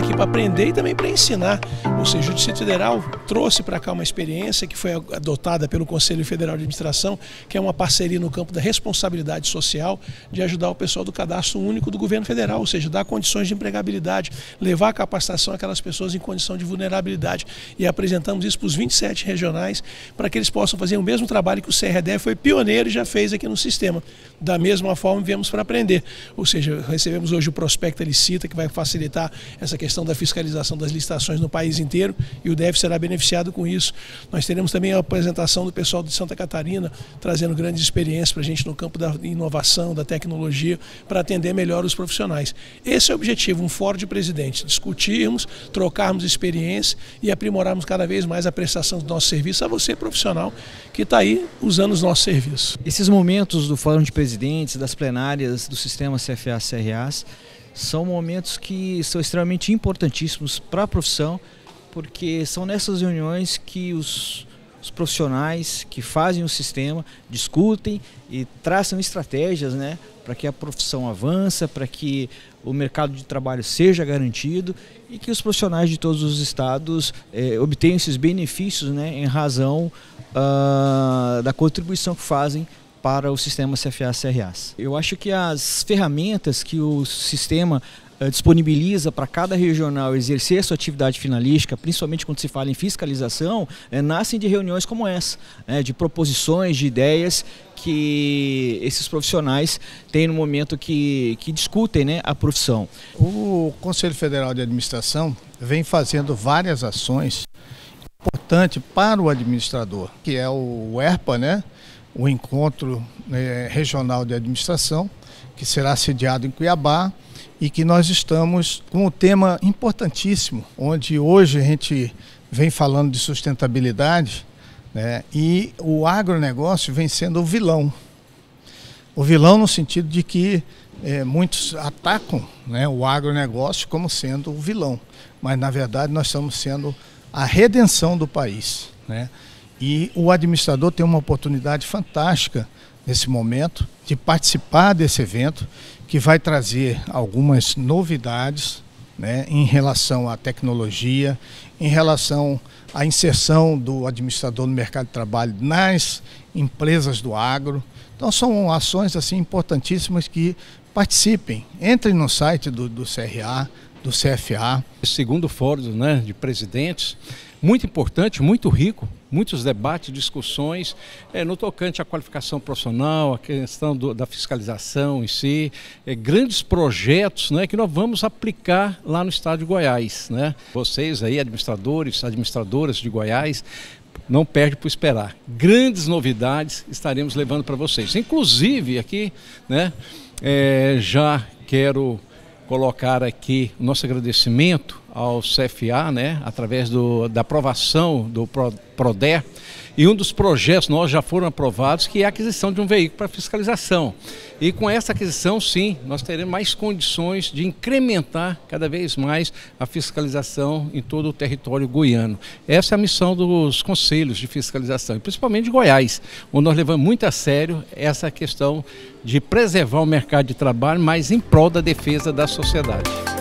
aqui para aprender e também para ensinar. Ou seja, o Distrito Federal trouxe para cá uma experiência que foi adotada pelo Conselho Federal de Administração, que é uma parceria no campo da responsabilidade social, de ajudar o pessoal do cadastro único do governo federal, ou seja, dar condições de empregabilidade, levar a capacitação àquelas pessoas em condição de vulnerabilidade. E apresentamos isso para os 27 regionais, para que eles possam fazer o mesmo trabalho que o CRDE foi pioneiro e já fez aqui no sistema. Da mesma forma, viemos para aprender. Ou seja, recebemos hoje o prospecto Licita, que vai facilitar essa questão da fiscalização das licitações no país inteiro e o DEF será beneficiado com isso. Nós teremos também a apresentação do pessoal de Santa Catarina, trazendo grandes experiências para a gente no campo da inovação, da tecnologia, para atender melhor os profissionais. Esse é o objetivo, um fórum de presidente, discutirmos, trocarmos experiência e aprimorarmos cada vez mais a prestação do nosso serviço a você, profissional, que está aí usando os nossos serviços. Esses momentos do fórum de presidentes, das plenárias do sistema CFA-CRAs, são momentos que são extremamente importantíssimos para a profissão, porque são nessas reuniões que os, os, profissionais que fazem o sistema discutem e traçam estratégias né, para que a profissão avance, para que o mercado de trabalho seja garantido e que os profissionais de todos os estados eh, obtenham esses benefícios né, em razão uh, da contribuição que fazem para o sistema CFA-CRAs. Eu acho que as ferramentas que o sistema uh, disponibiliza para cada regional exercer sua atividade finalística, principalmente quando se fala em fiscalização, uh, nascem de reuniões como essa, né, de proposições, de ideias que esses profissionais têm no momento que, que discutem né, a profissão. O Conselho Federal de Administração vem fazendo várias ações importantes para o administrador, que é o ERPA, né? O encontro é, regional de administração, que será sediado em Cuiabá e que nós estamos com um tema importantíssimo, onde hoje a gente vem falando de sustentabilidade né, e o agronegócio vem sendo o vilão. O vilão no sentido de que é, muitos atacam né, o agronegócio como sendo o vilão, mas na verdade nós estamos sendo a redenção do país. Né? E o administrador tem uma oportunidade fantástica nesse momento de participar desse evento que vai trazer algumas novidades né, em relação à tecnologia, em relação à inserção do administrador no mercado de trabalho nas empresas do agro. Então são ações assim importantíssimas que participem. Entrem no site do, do CRA, do CFA. Segundo fórum né, de presidentes, muito importante, muito rico, muitos debates, discussões é, no tocante à qualificação profissional, a questão do, da fiscalização em si, é, grandes projetos né, que nós vamos aplicar lá no estado de Goiás. Né? Vocês aí, administradores, administradoras de Goiás, não perde por esperar. Grandes novidades estaremos levando para vocês. Inclusive aqui, né, é, já quero colocar aqui o nosso agradecimento ao CFA, né, através do, da aprovação do PRODER, e um dos projetos nós já foram aprovados, que é a aquisição de um veículo para fiscalização. E com essa aquisição, sim, nós teremos mais condições de incrementar cada vez mais a fiscalização em todo o território goiano. Essa é a missão dos conselhos de fiscalização, principalmente de Goiás, onde nós levamos muito a sério essa questão de preservar o mercado de trabalho, mas em prol da defesa da sociedade.